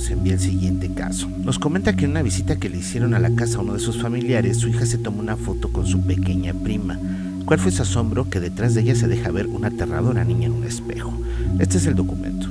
Nos envía el siguiente caso. Nos comenta que en una visita que le hicieron a la casa a uno de sus familiares, su hija se tomó una foto con su pequeña prima. ¿Cuál fue su asombro? Que detrás de ella se deja ver una aterradora niña en un espejo. Este es el documento.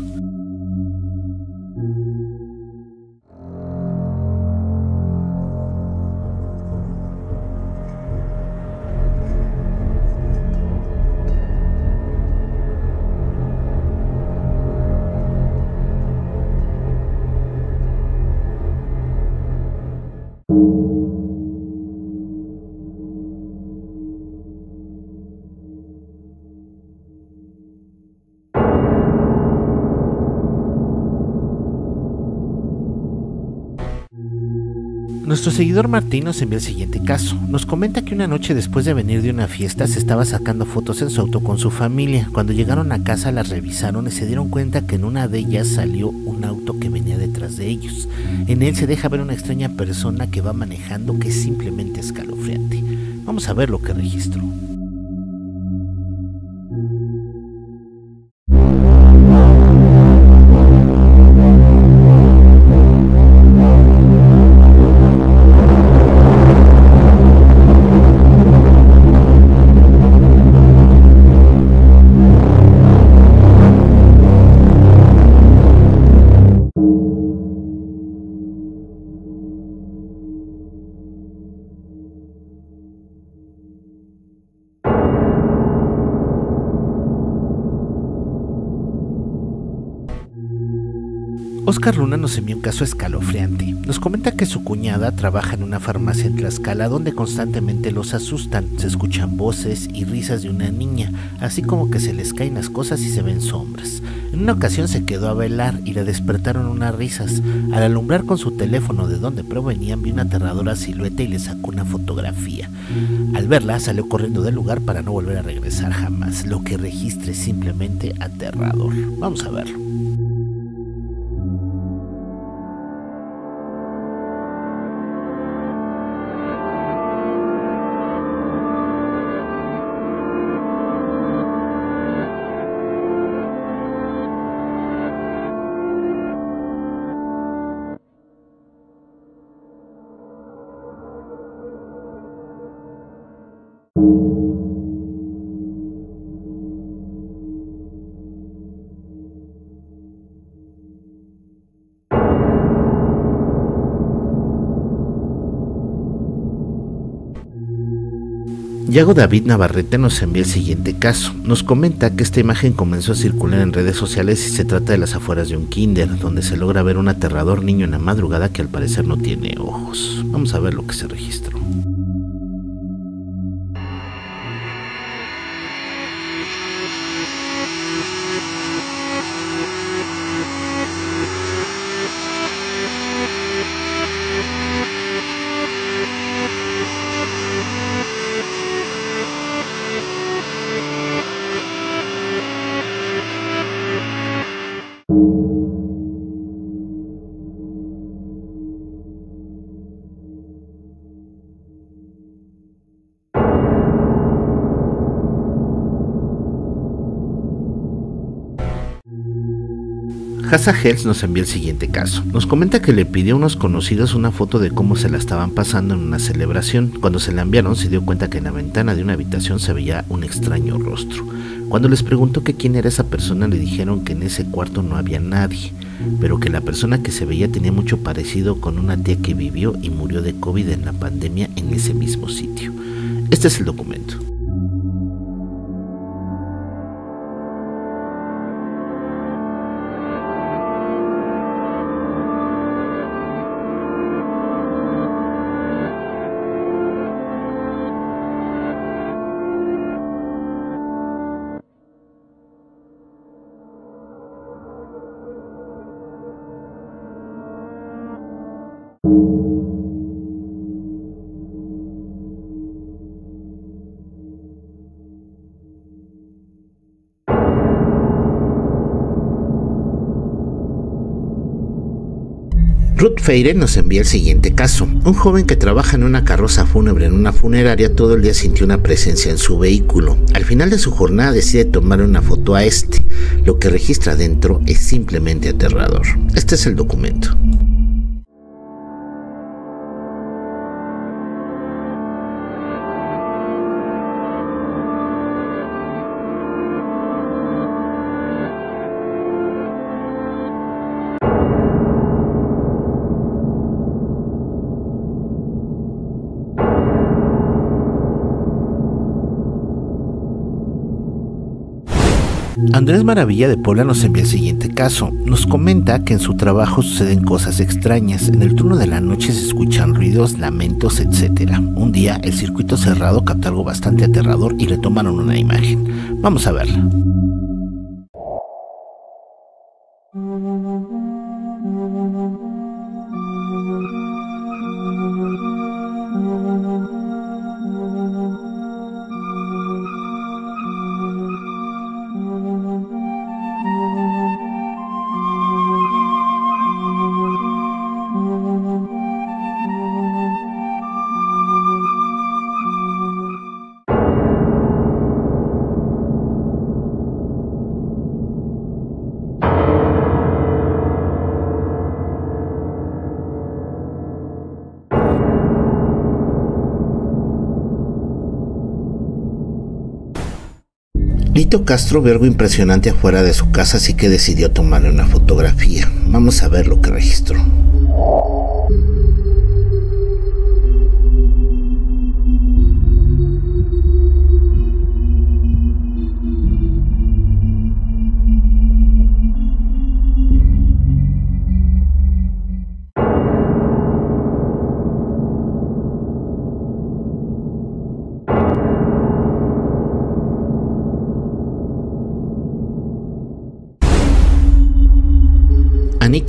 Nuestro seguidor Martín nos envía el siguiente caso. Nos comenta que una noche después de venir de una fiesta se estaba sacando fotos en su auto con su familia. Cuando llegaron a casa las revisaron y se dieron cuenta que en una de ellas salió un auto que venía detrás de ellos. En él se deja ver una extraña persona que va manejando que es simplemente escalofriante. Vamos a ver lo que registró. Oscar Luna nos envió un caso escalofriante. Nos comenta que su cuñada trabaja en una farmacia en Tlaxcala donde constantemente los asustan. Se escuchan voces y risas de una niña, así como que se les caen las cosas y se ven sombras. En una ocasión se quedó a velar y le despertaron unas risas. Al alumbrar con su teléfono de donde provenían, vio una aterradora silueta y le sacó una fotografía. Al verla, salió corriendo del lugar para no volver a regresar jamás. Lo que registre simplemente aterrador. Vamos a verlo. Yago David Navarrete nos envía el siguiente caso. Nos comenta que esta imagen comenzó a circular en redes sociales y se trata de las afueras de un kinder, donde se logra ver un aterrador niño en la madrugada que al parecer no tiene ojos. Vamos a ver lo que se registró. Hasa Hells nos envía el siguiente caso. Nos comenta que le pidió a unos conocidos una foto de cómo se la estaban pasando en una celebración. Cuando se la enviaron se dio cuenta que en la ventana de una habitación se veía un extraño rostro. Cuando les preguntó que quién era esa persona le dijeron que en ese cuarto no había nadie, pero que la persona que se veía tenía mucho parecido con una tía que vivió y murió de COVID en la pandemia en ese mismo sitio. Este es el documento. Ruth Feire nos envía el siguiente caso. Un joven que trabaja en una carroza fúnebre en una funeraria todo el día sintió una presencia en su vehículo. Al final de su jornada decide tomar una foto a este. Lo que registra dentro es simplemente aterrador. Este es el documento. Andrés Maravilla de Puebla nos envía el siguiente caso. Nos comenta que en su trabajo suceden cosas extrañas. En el turno de la noche se escuchan ruidos, lamentos, etc. Un día el circuito cerrado captó algo bastante aterrador y le tomaron una imagen. Vamos a verla. Lito Castro ve algo impresionante afuera de su casa, así que decidió tomarle una fotografía. Vamos a ver lo que registró.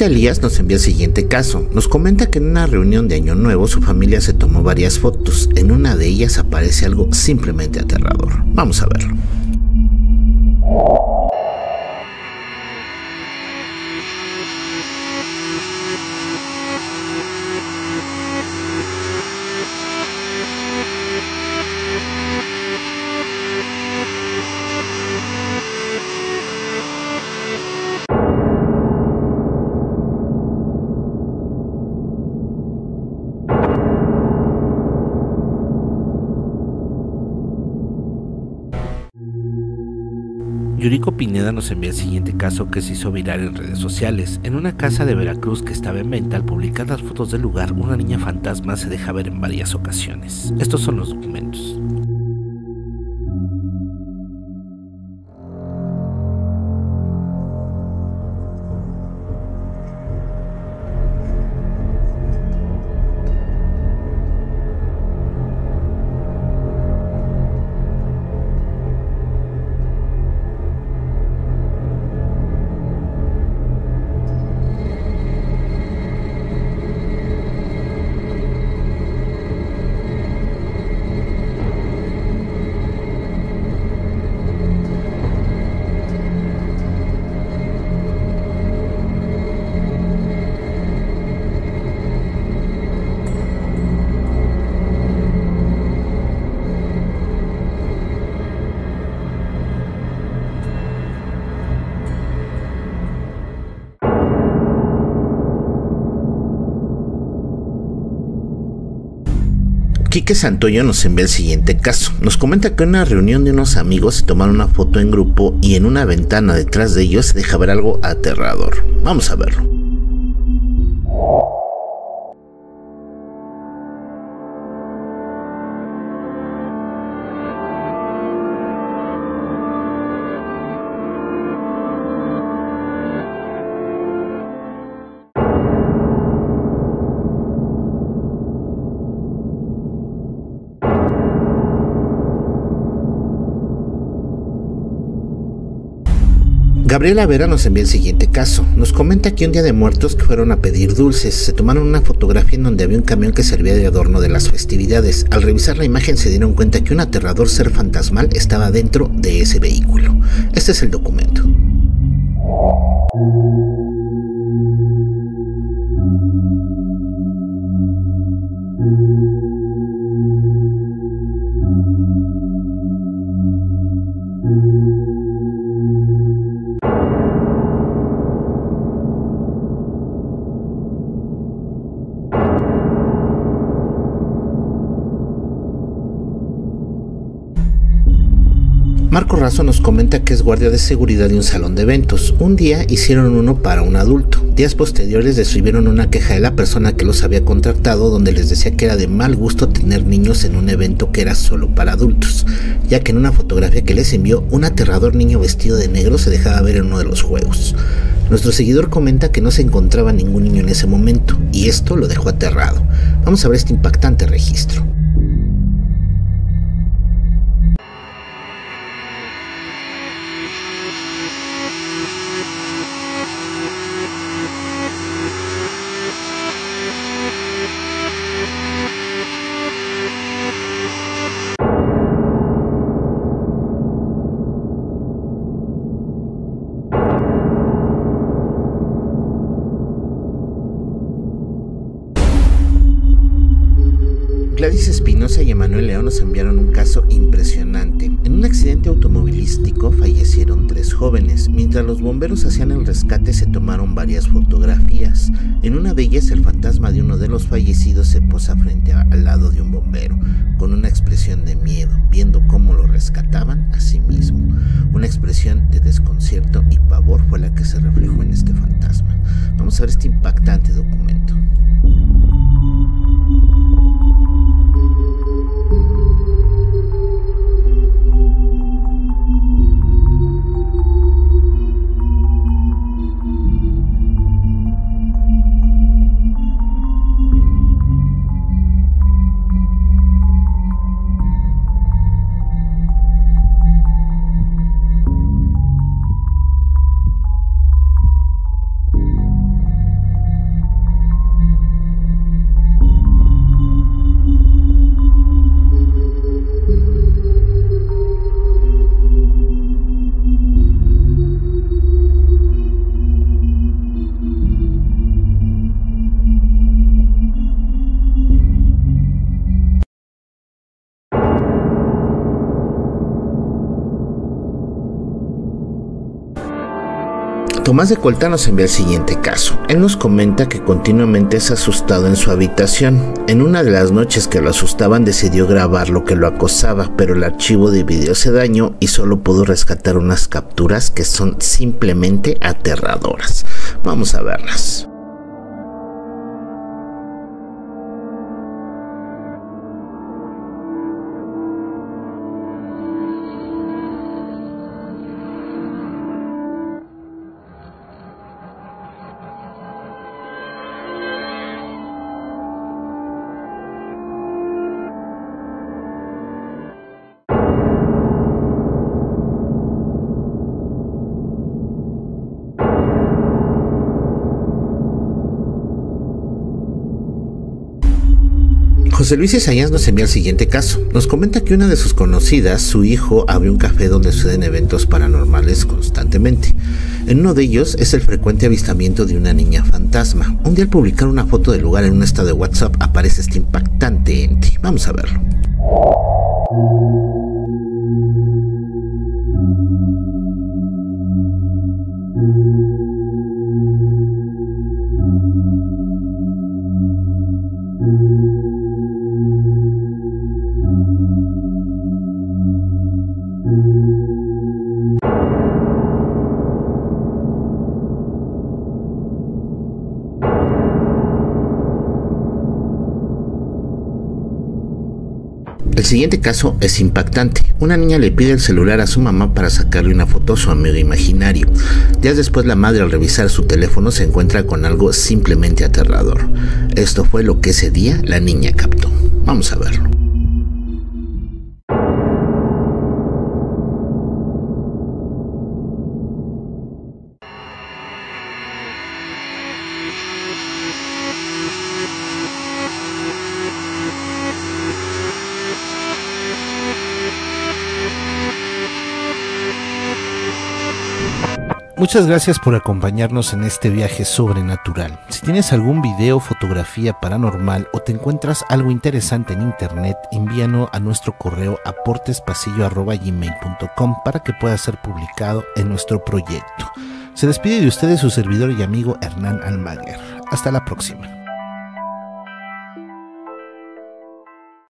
Anita Elías nos envía el siguiente caso. Nos comenta que en una reunión de Año Nuevo su familia se tomó varias fotos. En una de ellas aparece algo simplemente aterrador. Vamos a verlo. Yuriko Pineda nos envía el siguiente caso que se hizo viral en redes sociales. En una casa de Veracruz que estaba en venta, al publicar las fotos del lugar, una niña fantasma se deja ver en varias ocasiones. Estos son los documentos. Quique Santoyo nos envía el siguiente caso. Nos comenta que en una reunión de unos amigos se tomaron una foto en grupo y en una ventana detrás de ellos se deja ver algo aterrador. Vamos a verlo. Gabriela Vera nos envía el siguiente caso. Nos comenta que un día de muertos que fueron a pedir dulces, se tomaron una fotografía en donde había un camión que servía de adorno de las festividades. Al revisar la imagen se dieron cuenta que un aterrador ser fantasmal estaba dentro de ese vehículo. Este es el documento. Marco Razo nos comenta que es guardia de seguridad de un salón de eventos. Un día hicieron uno para un adulto. Días posteriores recibieron una queja de la persona que los había contratado donde les decía que era de mal gusto tener niños en un evento que era solo para adultos, ya que en una fotografía que les envió un aterrador niño vestido de negro se dejaba ver en uno de los juegos. Nuestro seguidor comenta que no se encontraba ningún niño en ese momento y esto lo dejó aterrado. Vamos a ver este impactante registro. León nos enviaron un caso impresionante. En un accidente automovilístico fallecieron tres jóvenes. Mientras los bomberos hacían el rescate se tomaron varias fotografías. En una de ellas el fantasma de uno de los fallecidos se posa frente al lado de un bombero, con una expresión de miedo, viendo cómo lo rescataban a sí mismo. Una expresión de desconcierto y pavor fue la que se reflejó en este fantasma. Vamos a ver este impactante documento. Tomás de Colta nos envía el siguiente caso. Él nos comenta que continuamente es asustado en su habitación. En una de las noches que lo asustaban decidió grabar lo que lo acosaba, pero el archivo de video se dañó y solo pudo rescatar unas capturas que son simplemente aterradoras. Vamos a verlas. José Luis Isaías nos envía el siguiente caso. Nos comenta que una de sus conocidas, su hijo, abre un café donde suceden eventos paranormales constantemente. En uno de ellos es el frecuente avistamiento de una niña fantasma. Un día al publicar una foto del lugar en un estado de WhatsApp aparece este impactante ente. Vamos a verlo. El siguiente caso es impactante. Una niña le pide el celular a su mamá para sacarle una foto a su amigo imaginario. Días después la madre al revisar su teléfono se encuentra con algo simplemente aterrador. Esto fue lo que ese día la niña captó. Vamos a verlo. Muchas gracias por acompañarnos en este viaje sobrenatural. Si tienes algún video, fotografía paranormal o te encuentras algo interesante en internet, envíanos a nuestro correo aportespasillo.gmail.com para que pueda ser publicado en nuestro proyecto. Se despide de ustedes su servidor y amigo Hernán Almaguer. Hasta la próxima.